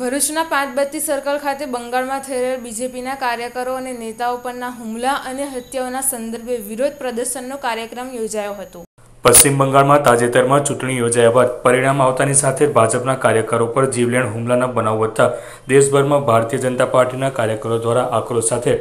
ભરૂચના પાંચબત્તી સર્કલ ખાતે બંગાળમાં રહેલ બીજેપીના કાર્યકરો અને નેતાઓ પરના હુમલા અને હત્યાઓના સંદર્ભે વિરોધ પ્રદર્શનનો કાર્યક્રમ યોજાયો હતો. પશ્ચિમ બંગાળમાં તાજેતરમાં ચૂંટણી યોજાયા બાદ પરિણામ આવતાની સાથે ભાજપના કાર્યકરો પર જીવલેણ હુમલાના બનાવ વધતા દેશભરમાં ભારતીય જનતા પાર્ટીના કાર્યકરો દ્વારા આક્રોશ સાથે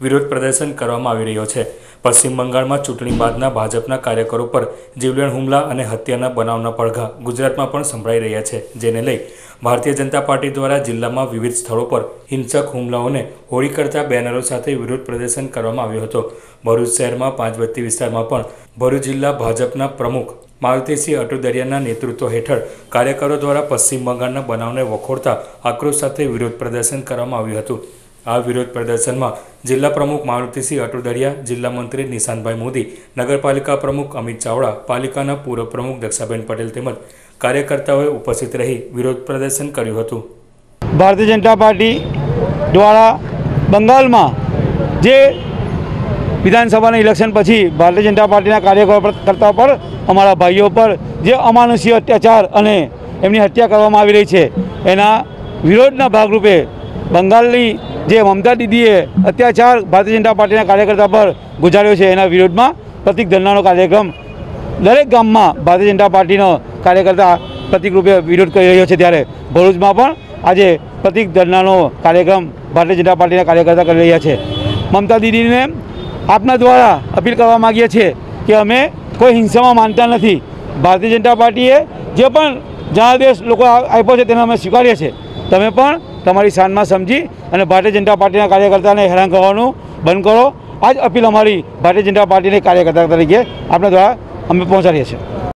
વિરોધ પ્રદર્શન કરવામાં આવી રહ્યો છે. પશ્ચિમ બંગાળમાં ચૂંટણી બાદના ભાજપના કાર્યકરો પર જીવલેણ હુમલા અને હત્યાના બનાવના પડઘા ગુજરાતમાં પણ સંભળાઈ રહ્યા છે. જેને લઈ ભારતીય જનતા પાર્ટી દ્વારા જિલ્લામાં વિવિધ સ્થળો પર હિંસક હુમલાઓને હોળી કરતા બેનરો સાથે વિરોધ પ્રદર્શન કરવામાં આવ્યો હતો. ભરૂચ શહેરમાં પાંચબત્તી વિસ્તારમાં પણ ભરૂચ જિલ્લા ભાજપના પ્રમુખ મારુતિસિંહ અટુદરિયાના નેતૃત્વ હેઠળ કાર્યકરો દ્વારા પશ્ચિમ બંગાળના બનાવને વખોડતા આક્રોશ સાથે વિરોધ પ્રદર્શન કરવામાં આવ્યું હતું. આ વિરોધ પ્રદર્શનમાં જિલ્લા પ્રમુખ મારુતિસિંહ અટુદરિયા જિલ્લા મંત્રી નિશાંતભાઈ મોદી, નગરપાલિકા પ્રમુખ અમિત ચાવડા, પાલિકાના પૂર્વ પ્રમુખ દક્ષાબેન પટેલ તેમજ કાર્યકર્તાઓએ ઉપસ્થિત રહી વિરોધ પ્રદર્શન કર્યું હતું. ભારતીય જનતા પાર્ટી દ્વારા બંગાળમાં જે વિધાનસભાના ઇલેક્શન પછી ભારતીય જનતા પાર્ટીના કાર્યકર્તા પર અમારા ભાઈઓ પર જે અમાનુષીય અત્યાચાર અને એમની હત્યા કરવામાં આવી રહી છે, એના વિરોધના ભાગરૂપે બંગાળની જે મમતા દીદીએ અત્યાચાર ભારતીય જનતા પાર્ટીના કાર્યકર્તા પર ગુજાર્યો છે એના વિરોધમાં પ્રતિક ધરનાનો કાર્યક્રમ દરેક ગામમાં ભારતીય જનતા પાર્ટીનો કાર્યકર્તા પ્રતિકરૂપે વિરોધ કરી રહ્યો છે ત્યારે ભરૂચમાં પણ આજે પ્રતિક ધરનાનો કાર્યક્રમ ભારતીય જનતા પાર્ટીના કાર્યકર્તા કરી રહ્યા છે. મમતા દીદીને આપના દ્વારા અપીલ કરવા માગીએ છીએ કે અમે કોઈ હિંસામાં માનતા નથી. ભારતીય જનતા પાર્ટીએ જે પણ જનાદેશ લોકો આપ્યો છે તેને અમે સ્વીકારીએ છીએ. તમે પણ તમારી શાનમાં સમજી અને ભારતીય જનતા પાર્ટીના કાર્યકર્તાને હેરાન કરવાનું બંધ કરો. આ અપીલ અમારી ભારતીય જનતા પાર્ટીના કાર્યકર્તા તરીકે આપણા દ્વારા અમે પહોંચાડીએ છીએ.